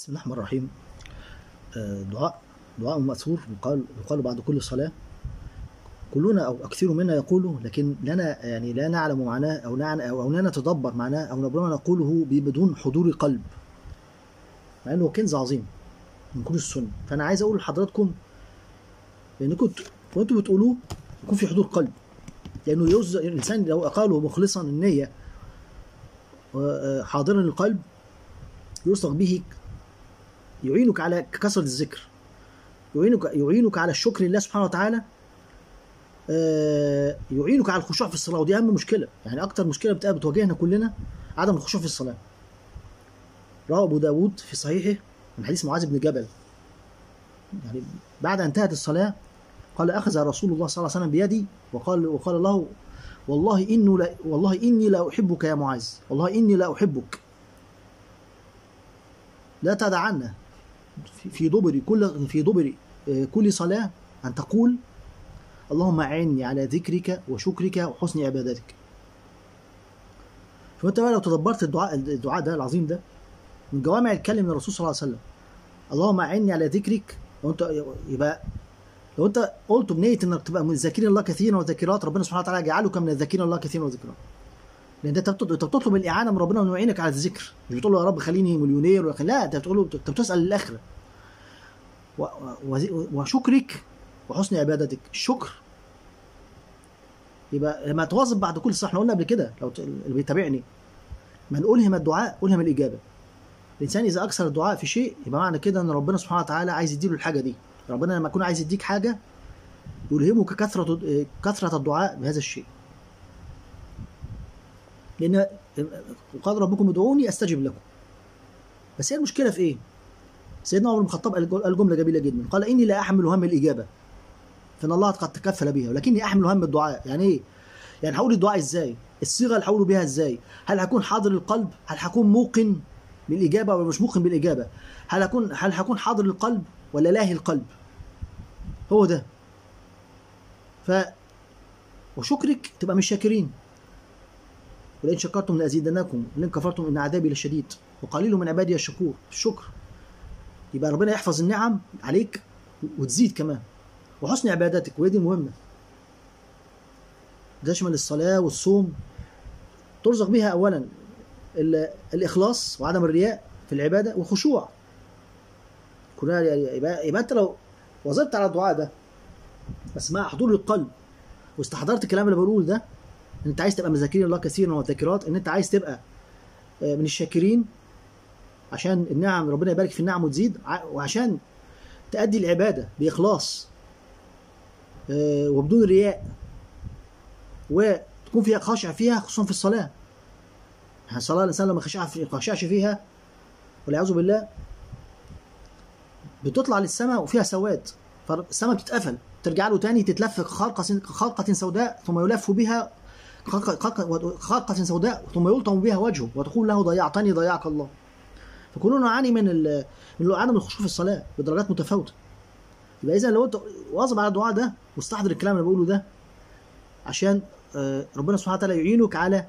بسم الله الرحمن الرحيم. آه، دعاء دعاء مأثور يقال يقال بعد كل صلاة. كلنا أو أكثر منا يقوله لكن لنا يعني لا نعلم معناه أو نعلم أو لا نتدبر معناه أو ربما نقوله بدون حضور قلب. مع إنه كنز عظيم من كنوز السنة. فأنا عايز أقول لحضراتكم إنكم وأنتم بتقولوه يكون في حضور قلب. لأنه يوز الإنسان لو أقاله مخلصا النية آه، حاضرا القلب يرزق به يعينك على كثرة الذكر. يعينك يعينك على الشكر لله سبحانه وتعالى. آه، يعينك على الخشوع في الصلاة ودي أهم مشكلة. يعني أكتر مشكلة بتواجهنا كلنا عدم الخشوع في الصلاة. روى أبو داود في صحيحه من حديث معاذ بن جبل. يعني بعد أن انتهت الصلاة قال أخذ رسول الله صلى الله عليه وسلم بيدي وقال وقال له والله إنه لا والله إني لا أحبك يا معاذ. والله إني لا أحبك. لا تدعنا في- دبر كل في دبر آه، كل صلاة أن تقول اللهم أعني على ذكرك وشكرك وحسن عبادتك. فأنت بقى لو تدبرت الدعاء الدعاء ده العظيم ده من جوامع الكلم من الرسول صلى الله عليه وسلم اللهم أعني على ذكرك لو أنت يبقى لو أنت قلت بنية إنك تبقى من ذاكرين الله كثيرا وذاكرات ربنا سبحانه وتعالى يجعلك من الذاكرين الله كثيرا وذاكرات. لأن أنت بتطلب الإعانة من ربنا انه يعينك على الذكر. مش بتقول له يا رب خليني مليونير ولا- لا أنت بتقول له أنت بتسأل و- وشكرك وحسن عبادتك. الشكر يبقى لما تواظب بعد كل صح إحنا قلنا قبل كده لو اللي بيتابعني. من الهم الدعاء الهم الإجابة. الإنسان إذا أكثر الدعاء في شيء يبقى معنى كده إن ربنا سبحانه وتعالى عايز يديله الحاجة دي. ربنا لما يكون عايز يديك حاجة يلهمك كثره كثرة الدعاء بهذا الشيء. لأن قال ربكم ادعوني أستجب لكم بس هي المشكلة في إيه؟ سيدنا عمر بن الخطاب قال جملة جميلة جدا قال إني لا أحمل هم الإجابة فإن الله قد تكفل بها ولكني أحمل هم الدعاء يعني إيه؟ يعني هقول الدعاء إزاي؟ الصيغة اللي هقوله بيها إزاي؟ هل هكون حاضر القلب؟ هل هكون موقن بالإجابة ولا مش موقن بالإجابة؟ هل هكون هل هكون حاضر القلب ولا لاهي القلب؟ هو ده ف وشكرك تبقى مش شاكرين ولئن شكرتم لازيدنكم ولئن كفرتم إن عذابي لشديد. وقليل من عبادي الشكور. الشكر يبقى ربنا يحفظ النعم عليك وتزيد كمان. وحسن عبادتك وهي دي المهمه تشمل الصلاة والصوم. ترزق بها اولا ال- الإخلاص وعدم الرياء في العبادة والخشوع. كلها يبقى, يبقى أنت لو واظبت على الدعاء ده بس مع حضور القلب واستحضرت الكلام اللي بقوله ده انت عايز تبقى مذاكرين الله كثيرا وذاكرات ان انت عايز تبقى آه، من الشاكرين عشان النعم ربنا يبارك في النعم وتزيد وعشان تأدي العبادة بإخلاص آه، وبدون رياء وتكون فيها خاشع فيها خصوصا في الصلاة. يعني الصلاة الإنسان لما خشعش فيها والعياذ بالله بتطلع للسماء وفيها سواد فالسماء بتتقفل ترجع له تاني تتلف خلقة خلقة سوداء ثم يلف بها خلقة سوداء ثم يلطم بها وجهه وتقول له ضيعتني ضيعك الله. فكلنا نعاني من من عدم الخشوع في الصلاة بدرجات متفاوتة. يبقى إذا لو أنت واظب على الدعاء ده واستحضر الكلام اللي بقوله ده عشان آه، ربنا سبحانه وتعالى يعينك على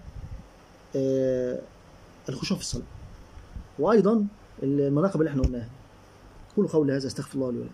آه، الخشوع في الصلاة. وأيضا المناقب اللي إحنا قلناها. قولوا قولي هذا استغفر الله لي ولكم.